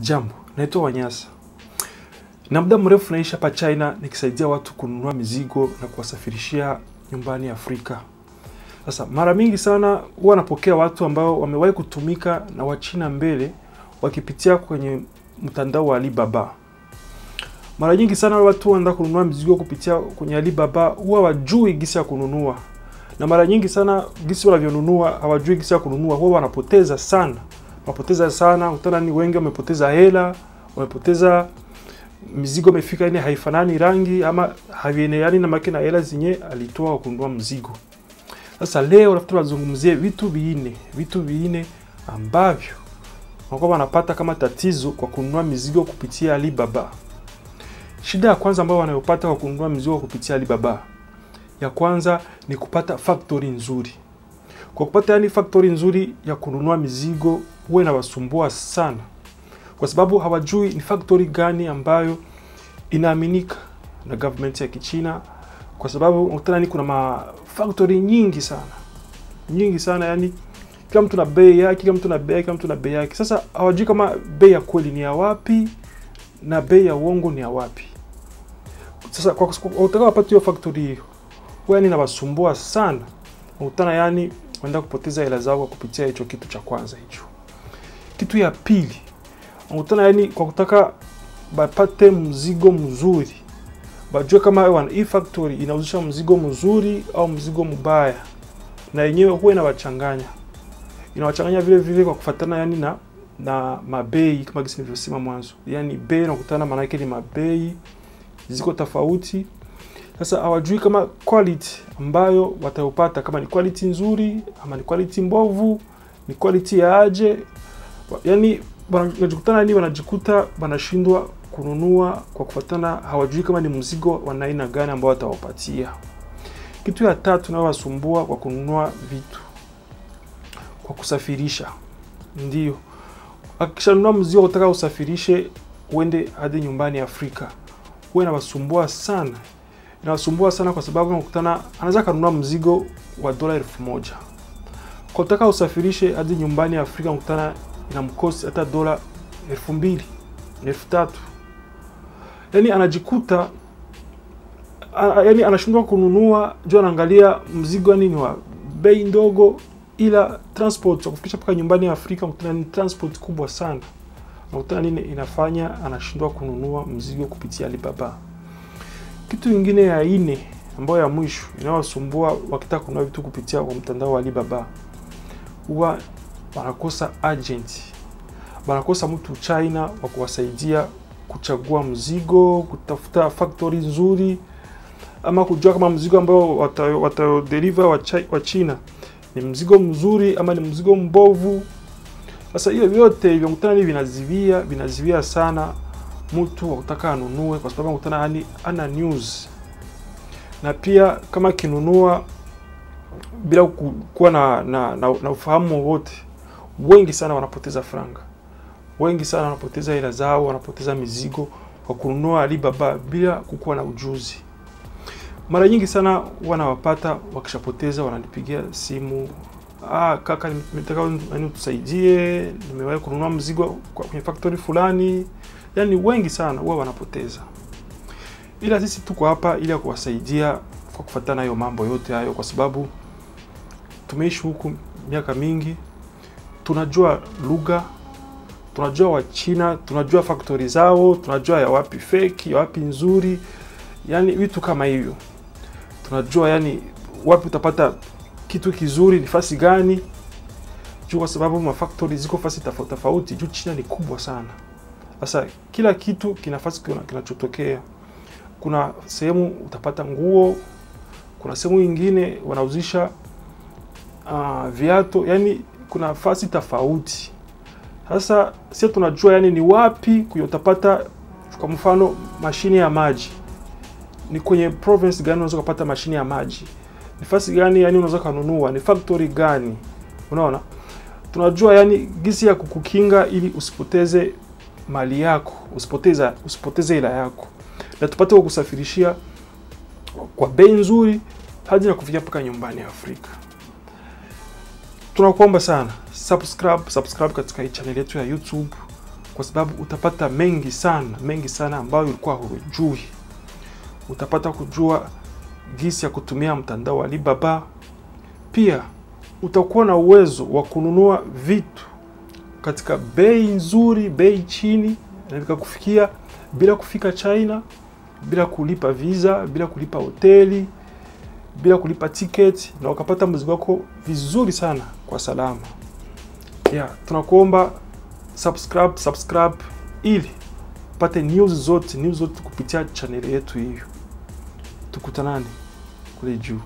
Jambo, naitwa Wanyasa. Na muda mrefu naishi hapa China nikisaidia watu kununua mizigo na kuwasafirishia nyumbani Afrika. Sasa mara mingi sana huwa napokea watu ambao wamewahi kutumika na Wachina mbele wakipitia kwenye mtandao wa Alibaba. Mara nyingi sana watu wanaenda kununua mizigo kupitia kwenye Alibaba huwa wajui gisi ya kununua, na mara nyingi sana gisi wanavyonunua hawajui gisi ya kununua, huwa wanapoteza sana, wanapoteza sana. Utana ni wengi wamepoteza hela, wamepoteza mizigo imefika ni haifanani rangi ama haviendani na makina hela zinye alitoa kununua mzigo. Sasa leo nafikiri tunazungumzie vitu vinne, vitu vinne ambavyo wanakuwa wanapata kama tatizo kwa kununua mizigo kupitia Alibaba. Shida ya kwanza ambayo wanayopata kwa kununua mizigo kupitia Alibaba, ya kwanza ni kupata factory nzuri. Kwa kupata yani factory nzuri ya kununua mizigo huwa inawasumbua sana, kwa sababu hawajui ni factory gani ambayo inaaminika na government ya Kichina, kwa sababu unakutana ni kuna ma factory nyingi sana nyingi sana, yani kila mtu na bei yake, kila mtu na bei yake, kila mtu na bei yake. Sasa hawajui kama bei ya kweli ni ya wapi na bei ya uongo ni ya wapi. Sasa kwa kutaka wapata hiyo factory hiyo, yani inawasumbua sana, unakutana yani wanaenda kupoteza hela zao kupitia hicho kitu cha kwanza hicho. Kitu ya pili, unakutana yani kwa kutaka bapate mzigo mzuri, bajue kama wana hii factory inauzisha mzigo mzuri au mzigo mbaya, na yenyewe huwa inawachanganya inawachanganya vile vile kwa kufatana yani na na mabei kama gisi nilivyosema mwanzo, yani bei nakutana, maana yake ni mabei ziko tofauti. Sasa hawajui kama quality ambayo watayopata kama ni quality nzuri ama ni quality mbovu, ni quality ya aje, yani wanajikutana nani, wanajikuta wanashindwa kununua kwa kufatana, hawajui kama ni mzigo wa aina gani ambao watawapatia. Kitu ya tatu nayowasumbua kwa kununua vitu kwa kusafirisha, ndio. Akishanunua mzigo utaka usafirishe uende hadi nyumbani Afrika, huwa inawasumbua sana, inawasumbua sana kwa sababu unakutana, anaweza kanunua mzigo wa dola elfu moja. Kwa kutaka usafirishe hadi nyumbani Afrika, unakutana inamkosi hata dola elfu mbili elfu tatu. Yani anajikuta yani anashindwa kununua juu anaangalia mzigo yani ni wa bei ndogo ila transport ya kufikisha mpaka nyumbani ya Afrika unakutana ni transport kubwa sana, unakutana nini? Inafanya anashindwa kununua mzigo kupitia Alibaba. Kitu ingine ya ine ambayo ya mwisho inayosumbua wakitaka kununua vitu kupitia kwa mtandao wa Alibaba, huwa wanakosa agent, wanakosa mtu China wa kuwasaidia kuchagua mzigo, kutafuta factory nzuri, ama kujua kama mzigo ambao watadeliver wa, China ni mzigo mzuri ama ni mzigo mbovu. Sasa hiyo vyote hivyo mkutana ni vinazivia vinazivia sana mtu wakutaka anunue, kwa sababu mkutana ani ana news, na pia kama akinunua bila kuwa na, na, na, na ufahamu wowote, wengi sana wanapoteza franga, wengi sana wanapoteza hela zao, wanapoteza mizigo kwa kununua Alibaba bila kukuwa na ujuzi. Mara nyingi sana wanawapata wakishapoteza, wananipigia simu, ah, kaka, nimetaka yani utusaidie, nimewahi kununua mzigo kwenye factory fulani. Yani wengi sana huwa wanapoteza, ila sisi tuko hapa ili ya kuwasaidia kwa kufuatana hiyo mambo yote hayo, kwa sababu tumeishi huku miaka mingi, tunajua lugha, tunajua Wachina, tunajua factory zao, tunajua ya wapi fake, ya wapi nzuri, yani vitu kama hivyo. Tunajua yani wapi utapata kitu kizuri, ni fasi gani. Juu, kwa sababu mafaktori ziko fasi tofauti tofauti, juu China ni kubwa sana. Sasa kila kitu kina nafasi kinachotokea. Kuna sehemu utapata nguo, kuna sehemu nyingine wanauzisha uh, viatu, yani kuna nafasi tofauti. Sasa sisi tunajua yani ni wapi utapata, kwa mfano mashine ya maji ni kwenye province gani unaweza kupata mashine ya maji, nafasi gani yani unaweza kununua, ni factory gani? Unaona, tunajua yani gisi ya kukukinga ili usipoteze mali yako, usipoteza usipoteze hela yako, na tupate kukusafirishia kwa bei nzuri hadi na kufikia mpaka nyumbani Afrika. Tunakuomba sana subscribe, subscribe katika hii channel yetu ya YouTube kwa sababu utapata mengi sana mengi sana ambayo ulikuwa hujui. Utapata kujua gisi ya kutumia mtandao wa Alibaba. Pia utakuwa na uwezo wa kununua vitu katika bei nzuri, bei chini, na vikakufikia bila kufika China, bila kulipa visa, bila kulipa hoteli, bila kulipa tiketi, na ukapata mzigo wako vizuri sana kwa salama. Yeah, tunakuomba subscribe, subscribe ili upate news zote news zote kupitia chaneli yetu hiyo. Tukutanane kule juu.